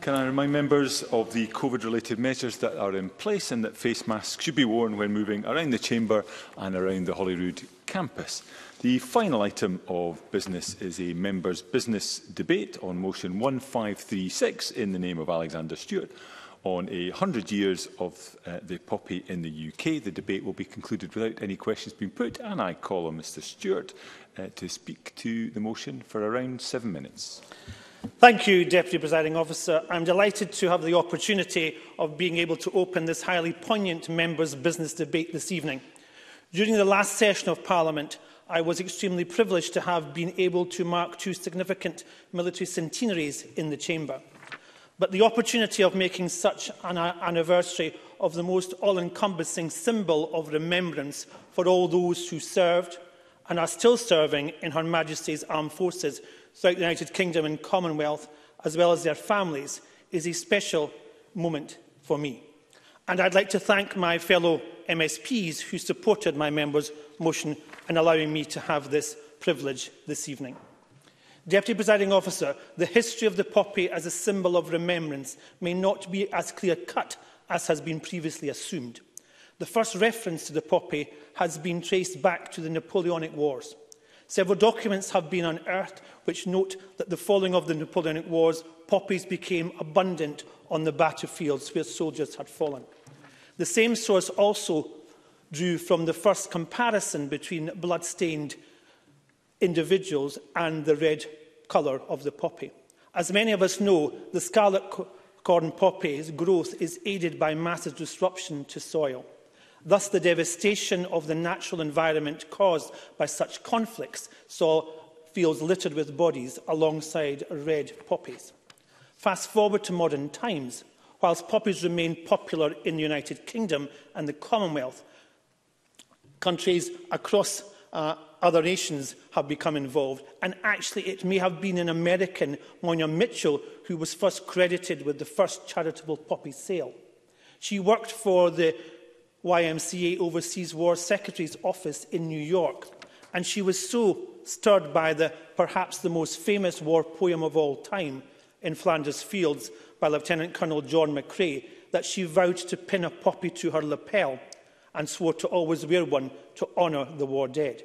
Can I remind members of the COVID-related measures that are in place and that face masks should be worn when moving around the Chamber and around the Holyrood campus. The final item of business is a members' business debate on motion 1536 in the name of Alexander Stewart on a 100 years of uh, the poppy in the UK. The debate will be concluded without any questions being put and I call on Mr Stewart uh, to speak to the motion for around seven minutes. Thank you, Deputy Presiding Officer. I'm delighted to have the opportunity of being able to open this highly poignant members' business debate this evening. During the last session of Parliament, I was extremely privileged to have been able to mark two significant military centenaries in the Chamber. But the opportunity of making such an anniversary of the most all-encompassing symbol of remembrance for all those who served and are still serving in Her Majesty's Armed Forces throughout the United Kingdom and Commonwealth, as well as their families, is a special moment for me. And I'd like to thank my fellow MSPs who supported my members' motion in allowing me to have this privilege this evening. Deputy Presiding Officer, the history of the poppy as a symbol of remembrance may not be as clear-cut as has been previously assumed. The first reference to the poppy has been traced back to the Napoleonic Wars – Several documents have been unearthed which note that the following of the Napoleonic Wars, poppies became abundant on the battlefields where soldiers had fallen. The same source also drew from the first comparison between blood-stained individuals and the red colour of the poppy. As many of us know, the scarlet corn poppy's growth is aided by massive disruption to soil. Thus, the devastation of the natural environment caused by such conflicts saw fields littered with bodies alongside red poppies. Fast forward to modern times, whilst poppies remain popular in the United Kingdom and the Commonwealth, countries across uh, other nations have become involved. And actually, it may have been an American, Monia Mitchell, who was first credited with the first charitable poppy sale. She worked for the YMCA Overseas War Secretary's office in New York, and she was so stirred by the perhaps the most famous war poem of all time in Flanders Fields by Lieutenant Colonel John McCrae that she vowed to pin a poppy to her lapel and swore to always wear one to honour the war dead.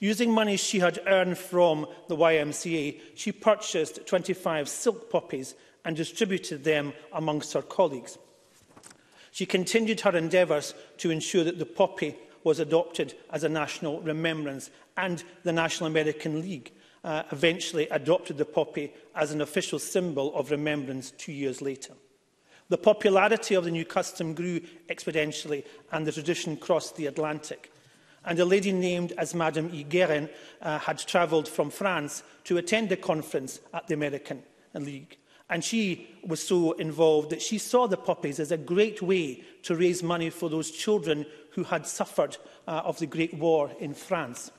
Using money she had earned from the YMCA, she purchased 25 silk poppies and distributed them amongst her colleagues. She continued her endeavours to ensure that the poppy was adopted as a national remembrance and the National American League uh, eventually adopted the poppy as an official symbol of remembrance two years later. The popularity of the new custom grew exponentially and the tradition crossed the Atlantic. And a lady named as Madame E. Guerin uh, had travelled from France to attend the conference at the American League. And she was so involved that she saw the puppies as a great way to raise money for those children who had suffered uh, of the Great War in France.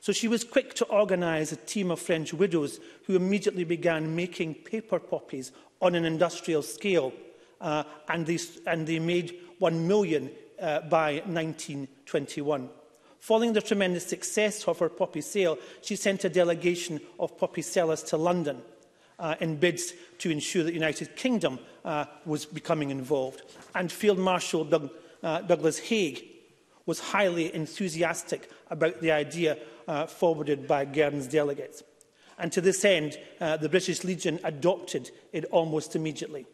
So she was quick to organise a team of French widows who immediately began making paper poppies on an industrial scale, uh, and, they, and they made 1 million uh, by 1921. Following the tremendous success of her poppy sale, she sent a delegation of poppy sellers to London – uh, in bids to ensure that the United Kingdom uh, was becoming involved. And Field Marshal Doug, uh, Douglas Haig was highly enthusiastic about the idea uh, forwarded by Gern's delegates. And to this end, uh, the British Legion adopted it almost immediately.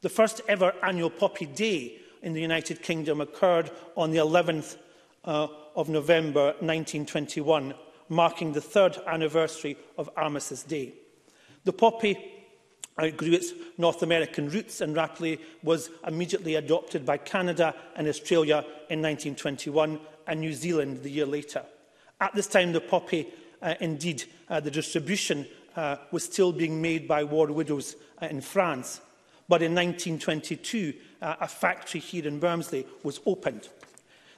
The first ever annual Poppy Day in the United Kingdom occurred on the 11th uh, of November 1921, marking the third anniversary of Armistice Day. The poppy I grew its North American roots and rapidly was immediately adopted by Canada and Australia in 1921 and New Zealand the year later. At this time, the poppy, uh, indeed, uh, the distribution uh, was still being made by war widows uh, in France. But in 1922, uh, a factory here in Bermsley was opened.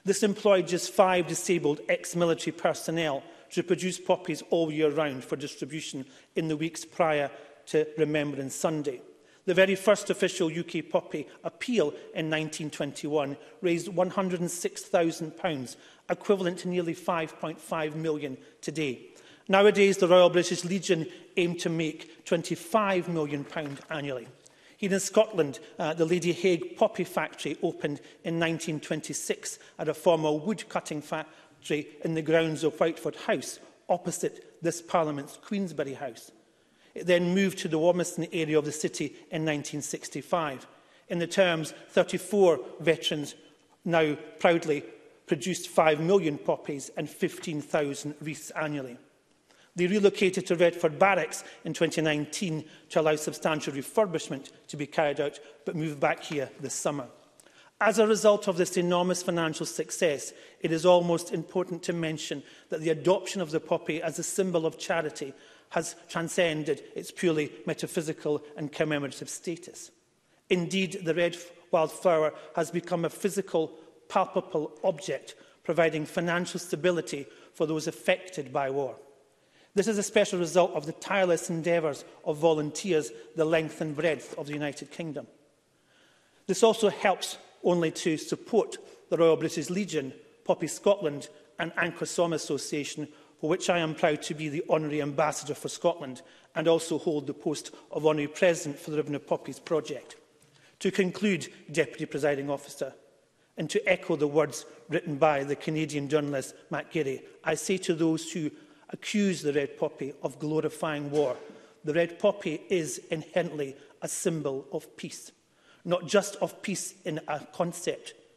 This employed just five disabled ex-military personnel – to produce poppies all year round for distribution in the weeks prior to Remembrance Sunday. The very first official UK poppy appeal in 1921 raised £106,000, equivalent to nearly 5.5 million today. Nowadays, the Royal British Legion aim to make £25 million annually. Here in Scotland, uh, the Lady Hague Poppy Factory opened in 1926 at a former wood-cutting fa factory in the grounds of Whiteford House, opposite this Parliament's Queensbury House. It then moved to the Warmiston area of the city in 1965. In the terms, 34 veterans now proudly produced 5 million poppies and 15,000 wreaths annually. They relocated to Redford Barracks in 2019 to allow substantial refurbishment to be carried out, but moved back here this summer. As a result of this enormous financial success, it is almost important to mention that the adoption of the poppy as a symbol of charity has transcended its purely metaphysical and commemorative status. Indeed, the red wildflower has become a physical, palpable object, providing financial stability for those affected by war. This is a special result of the tireless endeavours of volunteers the length and breadth of the United Kingdom. This also helps only to support the Royal British Legion, Poppy Scotland and Anchorsom Association, for which I am proud to be the Honorary Ambassador for Scotland and also hold the post of Honorary President for the Ribbon of Poppies project. To conclude, Deputy Presiding Officer, and to echo the words written by the Canadian journalist Matt Geary, I say to those who accuse the Red Poppy of glorifying war, the Red Poppy is inherently a symbol of peace not just of peace in a concept,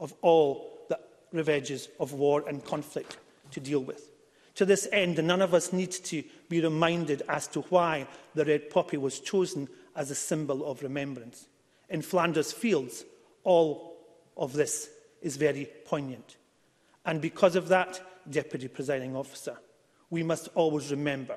of all the ravages of war and conflict to deal with. To this end, none of us need to be reminded as to why the red poppy was chosen as a symbol of remembrance. In Flanders Fields, all of this is very poignant. And because of that, Deputy Presiding Officer, we must always remember,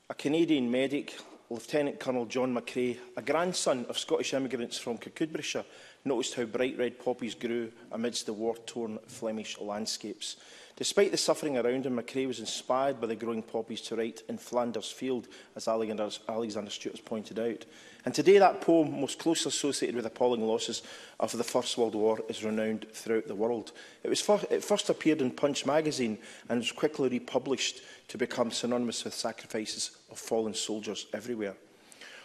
a Canadian medic Lieutenant Colonel John McCrae, a grandson of Scottish immigrants from Kirkcudbrightshire, noticed how bright red poppies grew amidst the war-torn Flemish landscapes. Despite the suffering around him, McCrae was inspired by the growing poppies to write in Flanders Field, as Alexander, Alexander Stewart has pointed out. And today that poem, most closely associated with appalling losses of the First World War, is renowned throughout the world. It, was fir it first appeared in Punch magazine and was quickly republished to become synonymous with sacrifices of fallen soldiers everywhere.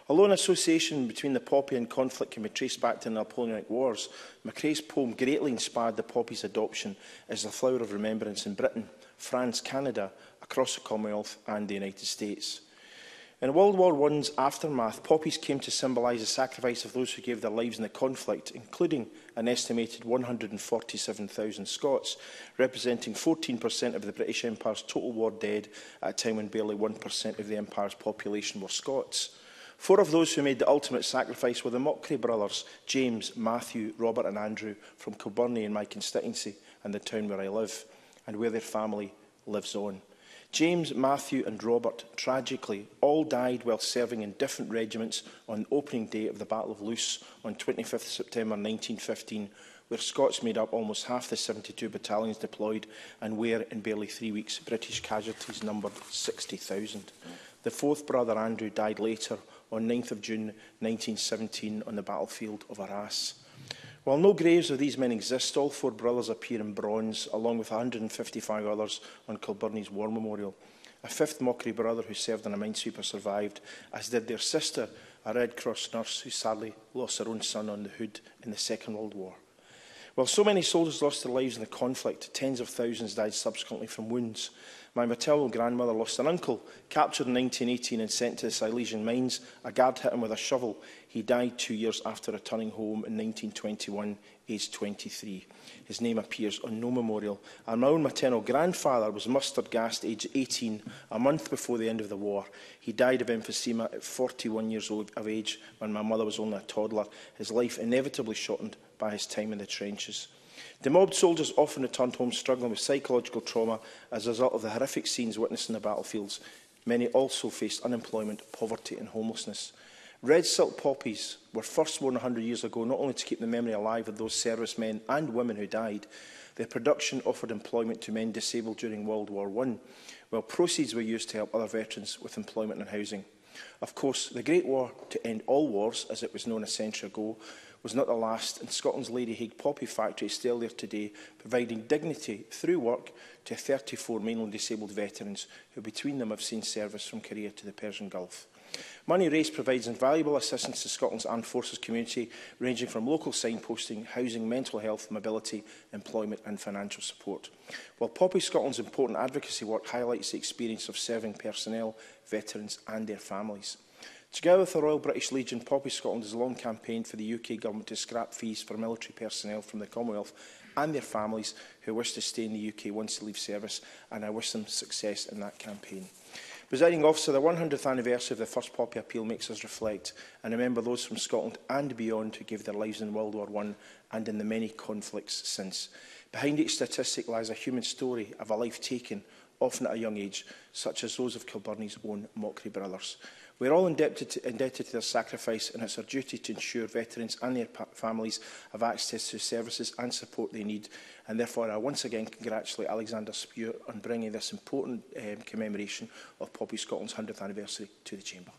Although an association between the poppy and conflict can be traced back to the Napoleonic Wars, Macrae's poem greatly inspired the poppy's adoption as a flower of remembrance in Britain, France, Canada, across the Commonwealth and the United States. In World War I's aftermath, poppies came to symbolise the sacrifice of those who gave their lives in the conflict, including an estimated 147,000 Scots, representing 14% of the British Empire's total war dead at a time when barely 1% of the Empire's population were Scots. Four of those who made the ultimate sacrifice were the Mockery brothers, James, Matthew, Robert and Andrew, from Kilburnie in my constituency and the town where I live, and where their family lives on. James, Matthew and Robert, tragically, all died while serving in different regiments on the opening day of the Battle of Loos on 25 September 1915, where Scots made up almost half the 72 battalions deployed and where, in barely three weeks, British casualties numbered 60,000. The fourth brother, Andrew, died later on 9 June 1917 on the battlefield of Arras. While no graves of these men exist, all four brothers appear in bronze, along with 155 others on Kilburnie's War Memorial. A fifth Mockery brother who served in a minesweeper survived, as did their sister, a Red Cross nurse who sadly lost her own son on the hood in the Second World War. While so many soldiers lost their lives in the conflict, tens of thousands died subsequently from wounds. My maternal grandmother lost an uncle, captured in 1918 and sent to the Silesian mines. A guard hit him with a shovel. He died two years after returning home in 1921, aged 23. His name appears on no memorial. And my own maternal grandfather was mustard gassed aged 18, a month before the end of the war. He died of emphysema at 41 years old of age when my mother was only a toddler. His life inevitably shortened by his time in the trenches. Demobbed soldiers often returned home struggling with psychological trauma as a result of the horrific scenes witnessed in the battlefields. Many also faced unemployment, poverty and homelessness. Red silk poppies were first worn 100 years ago not only to keep the memory alive of those servicemen and women who died, their production offered employment to men disabled during World War I, while proceeds were used to help other veterans with employment and housing. Of course, the Great War to end all wars, as it was known a century ago, was not the last, and Scotland's Lady Hague poppy factory is still there today, providing dignity through work to 34 mainly disabled veterans who between them have seen service from Korea to the Persian Gulf. Money raised provides invaluable assistance to Scotland's armed forces community, ranging from local signposting, housing, mental health, mobility, employment and financial support. While Poppy Scotland's important advocacy work highlights the experience of serving personnel, veterans and their families. Together with the Royal British Legion, Poppy Scotland has long campaigned for the UK Government to scrap fees for military personnel from the Commonwealth and their families who wish to stay in the UK once they leave service, and I wish them success in that campaign. Presiding officer, the 100th anniversary of the first Poppy appeal makes us reflect and remember those from Scotland and beyond who gave their lives in World War I and in the many conflicts since. Behind each statistic lies a human story of a life taken, often at a young age, such as those of Kilburnie's own Mockery brothers. We are all indebted to, indebted to their sacrifice and it's our duty to ensure veterans and their families have access to services and support they need. And therefore, I once again congratulate Alexander Spear on bringing this important um, commemoration of Poppy Scotland's 100th anniversary to the Chamber.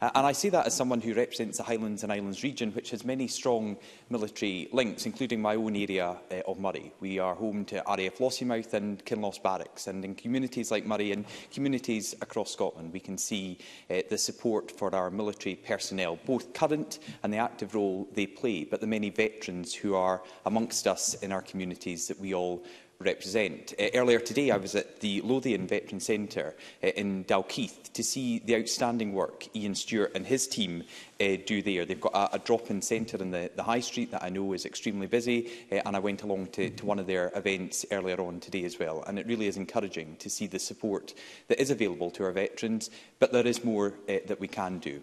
Uh, and I say that as someone who represents the Highlands and Islands region, which has many strong military links, including my own area uh, of Murray. We are home to RAF Lossiemouth and Kinloss Barracks. And in communities like Murray and communities across Scotland, we can see uh, the support for our military personnel, both current and the active role they play, but the many veterans who are amongst amongst us in our communities that we all represent. Uh, earlier today, I was at the Lothian Veteran Centre uh, in Dalkeith to see the outstanding work Ian Stewart and his team uh, do there. They've got a, a drop-in centre in the, the High Street that I know is extremely busy, uh, and I went along to, to one of their events earlier on today as well. And it really is encouraging to see the support that is available to our veterans, but there is more uh, that we can do.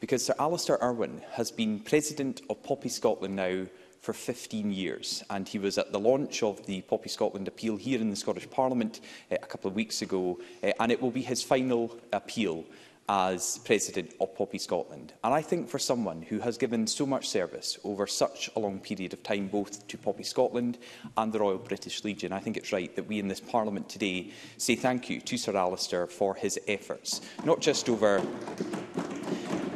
because Sir Alistair Irwin has been President of Poppy Scotland now for 15 years and he was at the launch of the Poppy Scotland appeal here in the Scottish Parliament uh, a couple of weeks ago uh, and it will be his final appeal as President of Poppy Scotland. And I think for someone who has given so much service over such a long period of time, both to Poppy Scotland and the Royal British Legion, I think it's right that we in this Parliament today say thank you to Sir Alistair for his efforts, not just over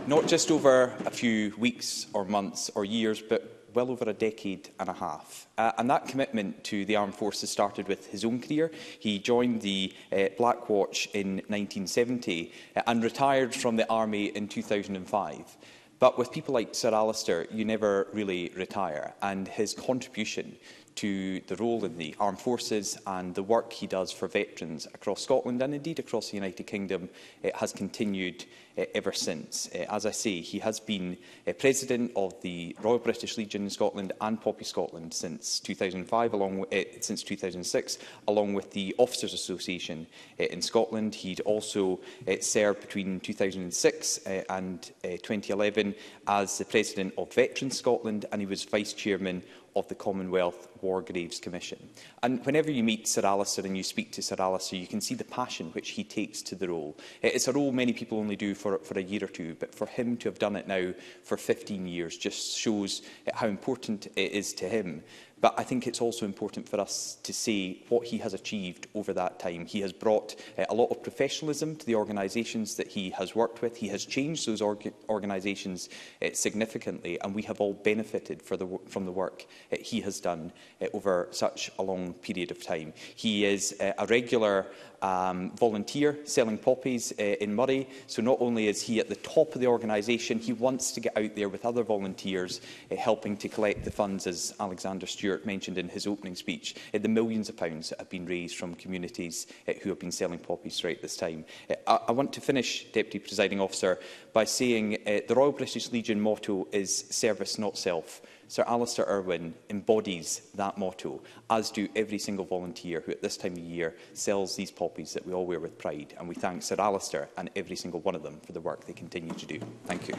not just over a few weeks or months or years, but well over a decade and a half. Uh, and that commitment to the armed forces started with his own career. He joined the uh, Black Watch in 1970 uh, and retired from the army in 2005. But with people like Sir Alistair, you never really retire. And his contribution to the role in the armed forces and the work he does for veterans across Scotland and indeed across the United Kingdom it has continued uh, ever since. Uh, as I say, he has been uh, president of the Royal British Legion in Scotland and Poppy Scotland since 2005, along uh, since 2006, along with the Officers Association uh, in Scotland. He'd also uh, served between 2006 uh, and uh, 2011 as the president of Veterans Scotland, and he was vice chairman of the Commonwealth War Graves Commission. And whenever you meet Sir Alistair and you speak to Sir Alistair, you can see the passion which he takes to the role. It's a role many people only do for, for a year or two, but for him to have done it now for 15 years just shows how important it is to him. But I think it's also important for us to see what he has achieved over that time. He has brought uh, a lot of professionalism to the organisations that he has worked with. He has changed those org organisations uh, significantly, and we have all benefited for the from the work uh, he has done over such a long period of time. He is a regular um, volunteer selling poppies uh, in Murray. So not only is he at the top of the organisation, he wants to get out there with other volunteers uh, helping to collect the funds, as Alexander Stewart mentioned in his opening speech, uh, the millions of pounds that have been raised from communities uh, who have been selling poppies throughout this time. Uh, I, I want to finish, Deputy Presiding Officer, by saying uh, the Royal British Legion motto is service, not self. Sir Alistair Irwin embodies that motto, as do every single volunteer who at this time of year sells these poppies that we all wear with pride. And we thank Sir Alistair and every single one of them for the work they continue to do. Thank you.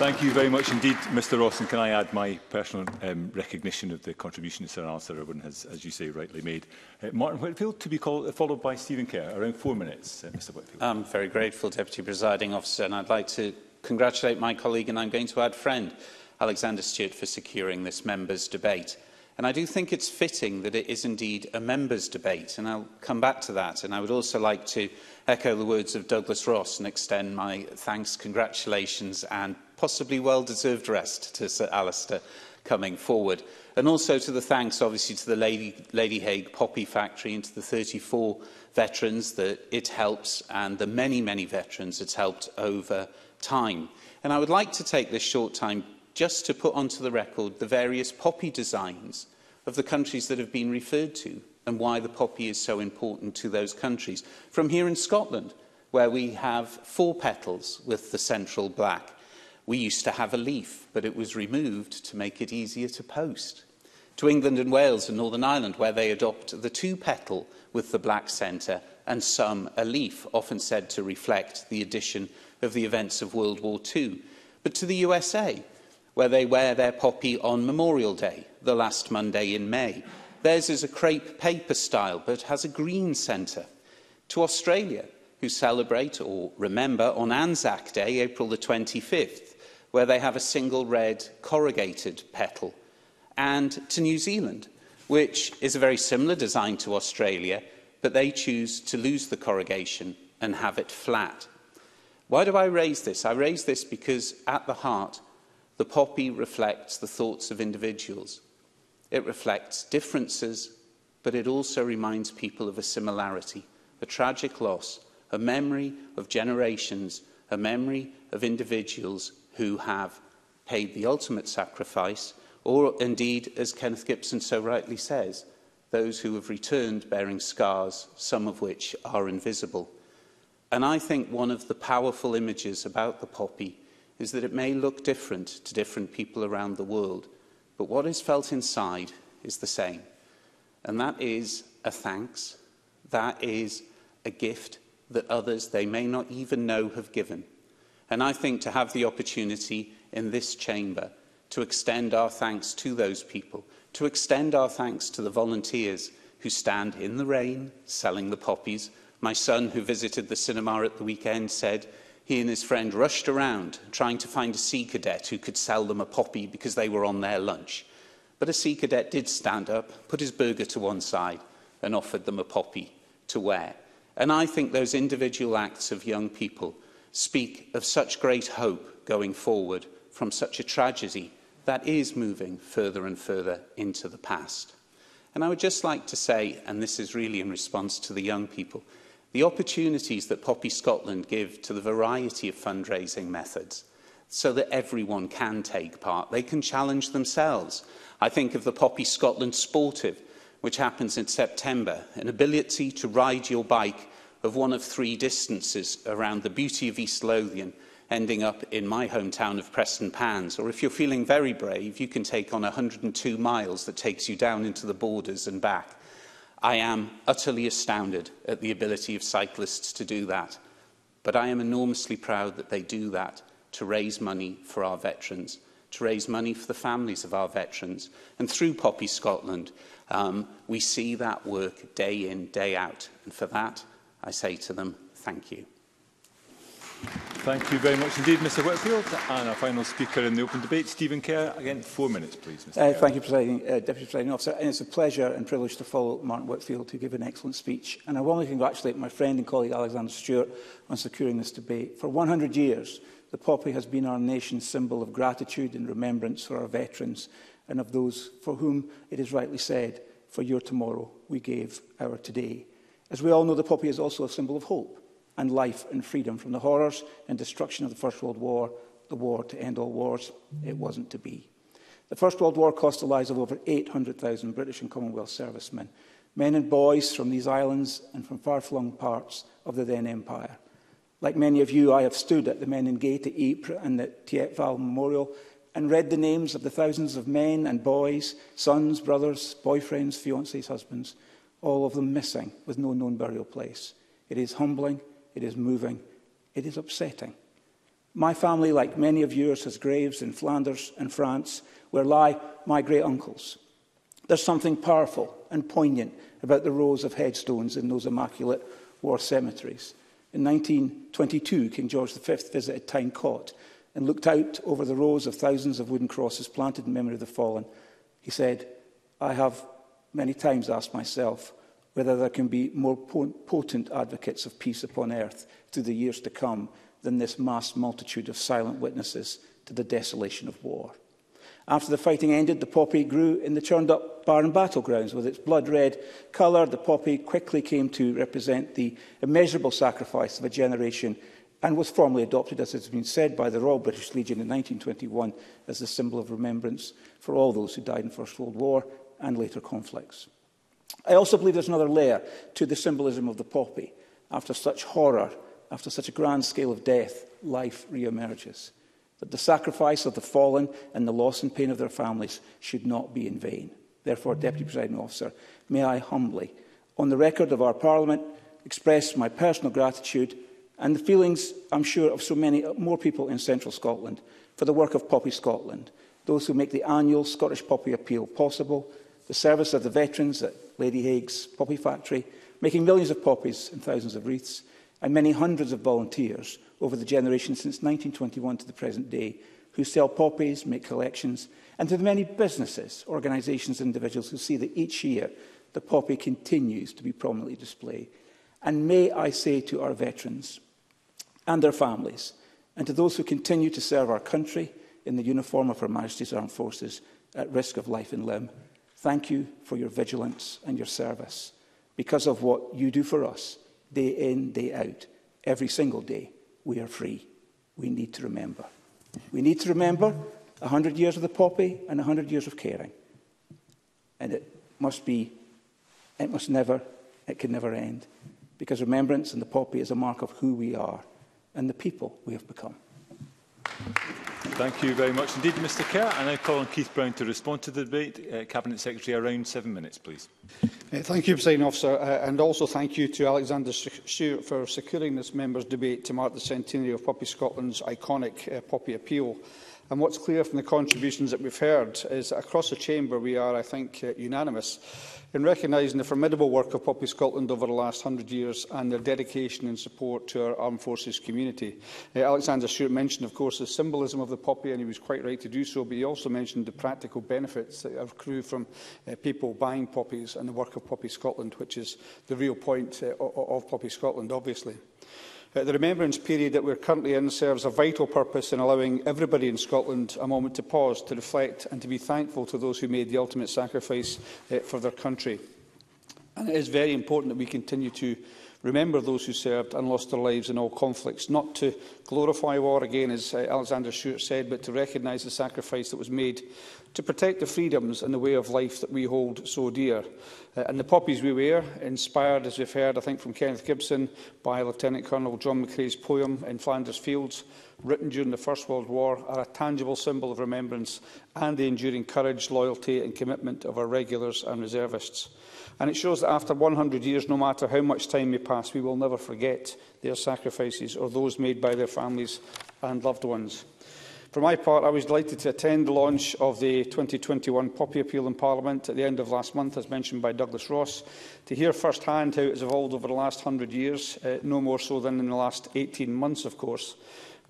Thank you very much indeed, Mr Ross. And can I add my personal um, recognition of the contribution that Sir Alistair Irwin has, as you say, rightly made. Uh, Martin Whitfield to be called, uh, followed by Stephen Kerr. Around four minutes, uh, Mr Whitfield. I'm very grateful, Deputy Presiding Officer, and I'd like to congratulate my colleague and I'm going to add friend, Alexander Stewart, for securing this members' debate. And I do think it's fitting that it is indeed a members' debate, and I'll come back to that. And I would also like to echo the words of Douglas Ross and extend my thanks, congratulations and possibly well-deserved rest to Sir Alistair coming forward. And also to the thanks, obviously, to the Lady, Lady Hague Poppy Factory and to the 34 veterans that it helps and the many, many veterans it's helped over time. And I would like to take this short time just to put onto the record the various poppy designs of the countries that have been referred to and why the poppy is so important to those countries. From here in Scotland, where we have four petals with the central black, We used to have a leaf, but it was removed to make it easier to post. To England and Wales and Northern Ireland, where they adopt the two-petal with the black centre and some a leaf, often said to reflect the addition of the events of World War II. But to the USA, where they wear their poppy on Memorial Day, the last Monday in May. Theirs is a crepe paper style, but has a green centre. To Australia, who celebrate or remember on Anzac Day, April the 25th, where they have a single red corrugated petal, and to New Zealand, which is a very similar design to Australia, but they choose to lose the corrugation and have it flat. Why do I raise this? I raise this because at the heart, the poppy reflects the thoughts of individuals. It reflects differences, but it also reminds people of a similarity, a tragic loss, a memory of generations, a memory of individuals who have paid the ultimate sacrifice, or indeed, as Kenneth Gibson so rightly says, those who have returned bearing scars, some of which are invisible. And I think one of the powerful images about the poppy is that it may look different to different people around the world, but what is felt inside is the same. And that is a thanks, that is a gift that others they may not even know have given. And I think to have the opportunity in this chamber to extend our thanks to those people, to extend our thanks to the volunteers who stand in the rain selling the poppies. My son, who visited the cinema at the weekend, said he and his friend rushed around trying to find a sea cadet who could sell them a poppy because they were on their lunch. But a sea cadet did stand up, put his burger to one side, and offered them a poppy to wear. And I think those individual acts of young people speak of such great hope going forward from such a tragedy that is moving further and further into the past. And I would just like to say, and this is really in response to the young people, the opportunities that Poppy Scotland give to the variety of fundraising methods so that everyone can take part. They can challenge themselves. I think of the Poppy Scotland Sportive, which happens in September, an ability to ride your bike of one of three distances around the beauty of East Lothian, ending up in my hometown of Preston Pans. Or if you're feeling very brave, you can take on 102 miles that takes you down into the borders and back. I am utterly astounded at the ability of cyclists to do that. But I am enormously proud that they do that to raise money for our veterans, to raise money for the families of our veterans. And through Poppy Scotland, um, we see that work day in, day out. And for that, I say to them, thank you. Thank you very much indeed, Mr Whitfield. And our final speaker in the open debate, Stephen Kerr. Again, four minutes, please, Mr uh, Kerr. Thank you, Presiding, uh, Deputy Presiding Officer. And it's a pleasure and privilege to follow Martin Whitfield, who gave an excellent speech. And I want to congratulate my friend and colleague Alexander Stewart on securing this debate. For 100 years, the poppy has been our nation's symbol of gratitude and remembrance for our veterans and of those for whom it is rightly said, for your tomorrow we gave our today. As we all know, the poppy is also a symbol of hope and life and freedom from the horrors and destruction of the First World War, the war to end all wars. It wasn't to be. The First World War cost the lives of over 800,000 British and Commonwealth servicemen, men and boys from these islands and from far-flung parts of the then empire. Like many of you, I have stood at the Menin Gate at Ypres and at Tietval Memorial and read the names of the thousands of men and boys, sons, brothers, boyfriends, fiancés, husbands all of them missing with no known burial place. It is humbling, it is moving, it is upsetting. My family, like many of yours, has graves in Flanders and France where lie my great uncles. There's something powerful and poignant about the rows of headstones in those immaculate war cemeteries. In 1922, King George V visited Tynecott and looked out over the rows of thousands of wooden crosses planted in memory of the fallen. He said, I have many times asked myself whether there can be more potent advocates of peace upon earth through the years to come than this mass multitude of silent witnesses to the desolation of war. After the fighting ended, the poppy grew in the churned-up barren battlegrounds. With its blood-red colour, the poppy quickly came to represent the immeasurable sacrifice of a generation and was formally adopted, as has been said, by the Royal British Legion in 1921 as a symbol of remembrance for all those who died in the First World War and later conflicts. I also believe there's another layer to the symbolism of the poppy. After such horror, after such a grand scale of death, life reemerges. That the sacrifice of the fallen and the loss and pain of their families should not be in vain. Therefore, Deputy Presiding Officer, may I humbly, on the record of our Parliament, express my personal gratitude and the feelings, I'm sure, of so many more people in central Scotland for the work of Poppy Scotland, those who make the annual Scottish Poppy Appeal possible, the service of the veterans at Lady Hague's poppy factory, making millions of poppies and thousands of wreaths, and many hundreds of volunteers over the generation since 1921 to the present day, who sell poppies, make collections, and to the many businesses, organisations and individuals who see that each year the poppy continues to be prominently displayed. And may I say to our veterans and their families, and to those who continue to serve our country in the uniform of Her Majesty's Armed Forces at risk of life and limb, Thank you for your vigilance and your service because of what you do for us day in, day out. Every single day, we are free. We need to remember. We need to remember 100 years of the poppy and 100 years of caring. And it must be, it must never, it can never end. Because remembrance and the poppy is a mark of who we are and the people we have become. Thank you. Thank you very much indeed, Mr Kerr. I now call on Keith Brown to respond to the debate. Uh, Cabinet Secretary, around seven minutes, please. Uh, thank you, President Officer, uh, and also thank you to Alexander Stewart for securing this members' debate to mark the centenary of Poppy Scotland's iconic uh, Poppy Appeal. And what's clear from the contributions that we've heard is that across the chamber we are, I think, uh, unanimous in recognising the formidable work of Poppy Scotland over the last 100 years and their dedication and support to our armed forces community. Uh, Alexander Stewart mentioned, of course, the symbolism of the poppy, and he was quite right to do so, but he also mentioned the practical benefits that accrue from uh, people buying poppies and the work of Poppy Scotland, which is the real point uh, of Poppy Scotland, obviously. Uh, the remembrance period that we're currently in serves a vital purpose in allowing everybody in Scotland a moment to pause, to reflect and to be thankful to those who made the ultimate sacrifice uh, for their country. And it is very important that we continue to remember those who served and lost their lives in all conflicts, not to glorify war again, as uh, Alexander Stewart said, but to recognise the sacrifice that was made to protect the freedoms and the way of life that we hold so dear. Uh, and the poppies we wear, inspired, as we've heard, I think, from Kenneth Gibson by Lieutenant Colonel John McCrae's poem in Flanders Fields, written during the First World War, are a tangible symbol of remembrance and the enduring courage, loyalty and commitment of our regulars and reservists. And it shows that after 100 years, no matter how much time may pass, we will never forget their sacrifices or those made by their families and loved ones. For my part, I was delighted to attend the launch of the 2021 Poppy Appeal in Parliament at the end of last month, as mentioned by Douglas Ross, to hear firsthand how it has evolved over the last 100 years, uh, no more so than in the last 18 months, of course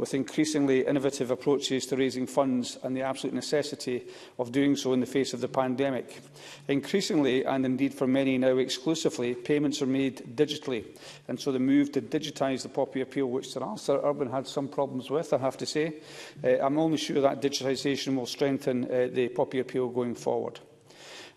with increasingly innovative approaches to raising funds and the absolute necessity of doing so in the face of the pandemic. Increasingly, and indeed for many now exclusively, payments are made digitally, and so the move to digitise the Poppy Appeal, which Sir Arthur Urban had some problems with, I have to say, uh, I'm only sure that digitisation will strengthen uh, the Poppy Appeal going forward.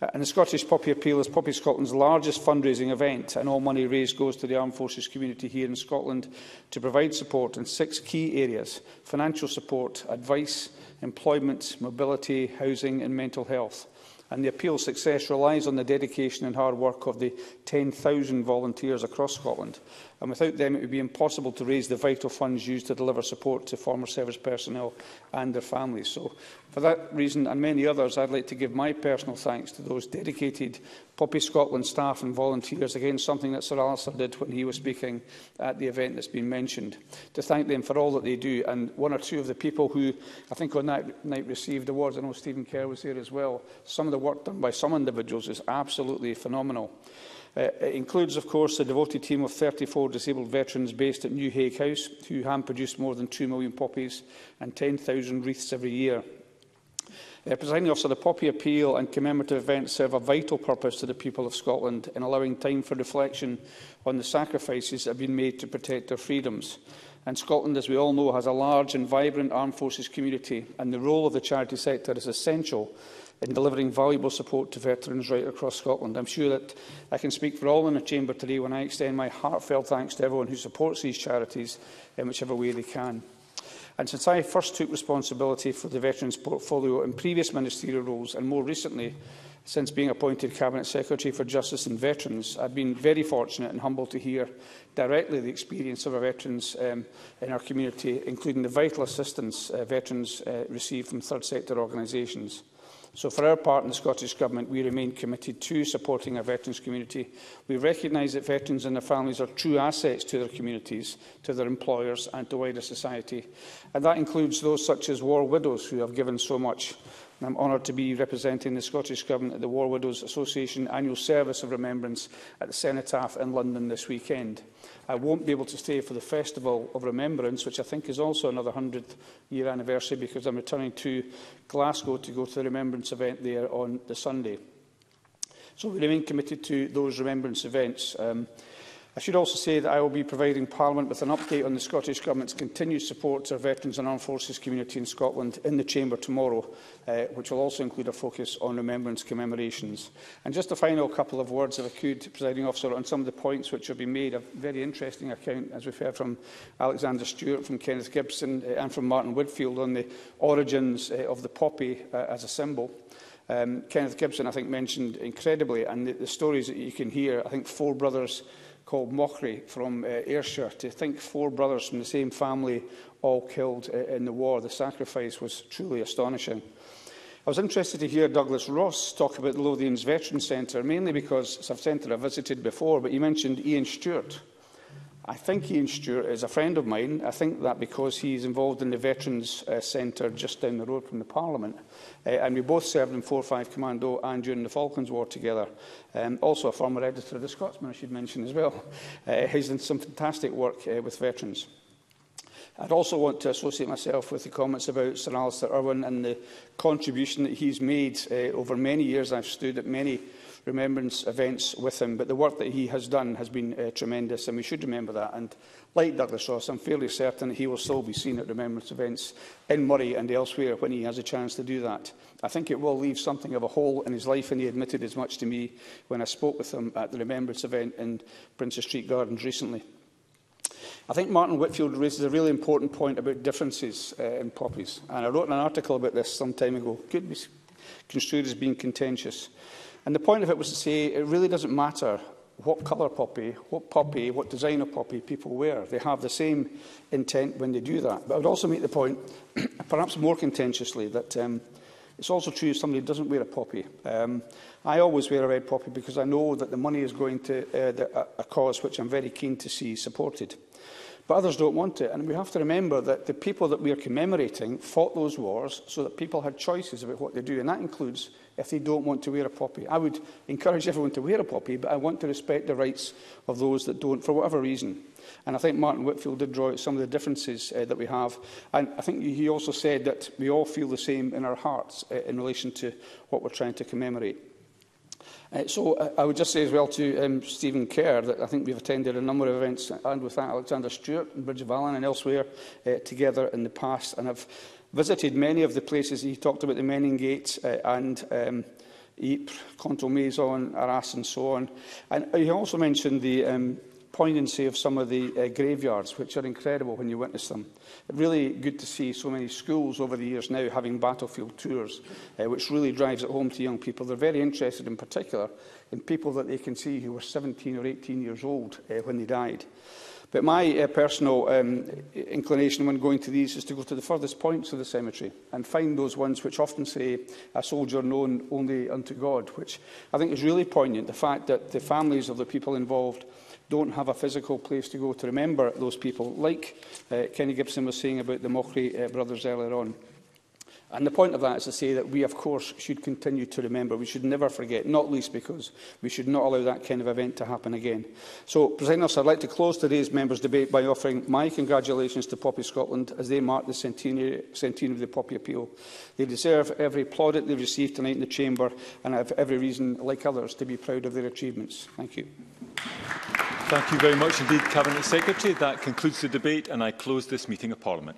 Uh, and the Scottish Poppy Appeal is Poppy Scotland's largest fundraising event, and all money raised goes to the armed forces community here in Scotland to provide support in six key areas – financial support, advice, employment, mobility, housing and mental health and the appeal's success relies on the dedication and hard work of the 10,000 volunteers across Scotland. And without them, it would be impossible to raise the vital funds used to deliver support to former service personnel and their families. So, for that reason and many others, I'd like to give my personal thanks to those dedicated Poppy Scotland staff and volunteers, again something that Sir Alistair did when he was speaking at the event that's been mentioned, to thank them for all that they do. And one or two of the people who, I think on that night, received awards, I know Stephen Kerr was there as well, some of the work done by some individuals is absolutely phenomenal. Uh, it includes, of course, a devoted team of 34 disabled veterans based at New Hague House, who hand-produce more than 2 million poppies and 10,000 wreaths every year. Uh, presiding officer, the Poppy Appeal and commemorative events serve a vital purpose to the people of Scotland in allowing time for reflection on the sacrifices that have been made to protect their freedoms. And Scotland, as we all know, has a large and vibrant armed forces community, and the role of the charity sector is essential in delivering valuable support to veterans right across Scotland. I'm sure that I can speak for all in the Chamber today when I extend my heartfelt thanks to everyone who supports these charities in whichever way they can. And since I first took responsibility for the veterans portfolio in previous ministerial roles and more recently since being appointed Cabinet Secretary for Justice and Veterans, I've been very fortunate and humbled to hear directly the experience of our veterans um, in our community, including the vital assistance uh, veterans uh, receive from third sector organisations. So for our part in the Scottish Government, we remain committed to supporting our veterans community. We recognise that veterans and their families are true assets to their communities, to their employers and to wider society. And that includes those such as war widows who have given so much. And I'm honoured to be representing the Scottish Government at the War Widows Association Annual Service of Remembrance at the Cenotaph in London this weekend. I won't be able to stay for the Festival of Remembrance, which I think is also another 100-year th anniversary, because I'm returning to Glasgow to go to the Remembrance event there on the Sunday. So we remain committed to those Remembrance events. Um, I should also say that I will be providing Parliament with an update on the Scottish Government's continued support to our veterans and armed forces community in Scotland in the Chamber tomorrow, uh, which will also include a focus on remembrance commemorations. And just a final couple of words, if I could, presiding officer, on some of the points which have been made. A very interesting account, as we've heard from Alexander Stewart, from Kenneth Gibson uh, and from Martin Woodfield on the origins uh, of the poppy uh, as a symbol. Um, Kenneth Gibson, I think, mentioned incredibly, and the, the stories that you can hear, I think four brothers called Mockery from uh, Ayrshire to think four brothers from the same family all killed uh, in the war. The sacrifice was truly astonishing. I was interested to hear Douglas Ross talk about the Lothians Veterans Centre, mainly because it's a centre I visited before, but he mentioned Ian Stewart. I think Ian Stewart is a friend of mine. I think that because he's involved in the Veterans uh, Centre just down the road from the Parliament. Uh, and we both served in 4-5 Commando and during the Falklands War together. Um, also a former editor of the Scotsman, I should mention as well. Uh, he's done some fantastic work uh, with veterans. I'd also want to associate myself with the comments about Sir Alistair Irwin and the contribution that he's made uh, over many years. I've stood at many remembrance events with him. But the work that he has done has been uh, tremendous, and we should remember that. And like Douglas Ross, I'm fairly certain he will still be seen at remembrance events in Murray and elsewhere when he has a chance to do that. I think it will leave something of a hole in his life, and he admitted as much to me when I spoke with him at the remembrance event in Princess Street Gardens recently. I think Martin Whitfield raises a really important point about differences uh, in poppies. And I wrote an article about this some time ago. Could be construed as being contentious. And the point of it was to say it really doesn't matter what colour poppy, what poppy, what design of poppy people wear. They have the same intent when they do that. But I would also make the point, perhaps more contentiously, that um, it's also true if somebody doesn't wear a poppy. Um, I always wear a red poppy because I know that the money is going to uh, the, a, a cause which I'm very keen to see supported. But others don't want it. And we have to remember that the people that we are commemorating fought those wars so that people had choices about what they do. And that includes if they don't want to wear a poppy. I would encourage everyone to wear a poppy, but I want to respect the rights of those that don't, for whatever reason. And I think Martin Whitfield did draw out some of the differences uh, that we have. And I think he also said that we all feel the same in our hearts uh, in relation to what we're trying to commemorate. Uh, so uh, I would just say as well to um, Stephen Kerr that I think we've attended a number of events uh, and with that Alexander Stewart and Bridge of Allen and elsewhere uh, together in the past and I've visited many of the places he talked about the Menin Gates uh, and um, Ypres, Contalmaison, Arras and so on. And he also mentioned the um, poignancy of some of the uh, graveyards, which are incredible when you witness them. Really good to see so many schools over the years now having battlefield tours, uh, which really drives it home to young people. They're very interested in particular in people that they can see who were 17 or 18 years old uh, when they died. But my uh, personal um, inclination when going to these is to go to the furthest points of the cemetery and find those ones which often say a soldier known only unto God, which I think is really poignant, the fact that the families of the people involved – don't have a physical place to go to remember those people, like uh, Kenny Gibson was saying about the Mockery uh, brothers earlier on. And the point of that is to say that we, of course, should continue to remember. We should never forget, not least because we should not allow that kind of event to happen again. So, President Officer, I'd like to close today's members' debate by offering my congratulations to Poppy Scotland as they mark the centenary, centenary of the Poppy Appeal. They deserve every plaudit they've received tonight in the Chamber and have every reason, like others, to be proud of their achievements. Thank you. Thank you very much indeed, Cabinet Secretary. That concludes the debate and I close this meeting of Parliament.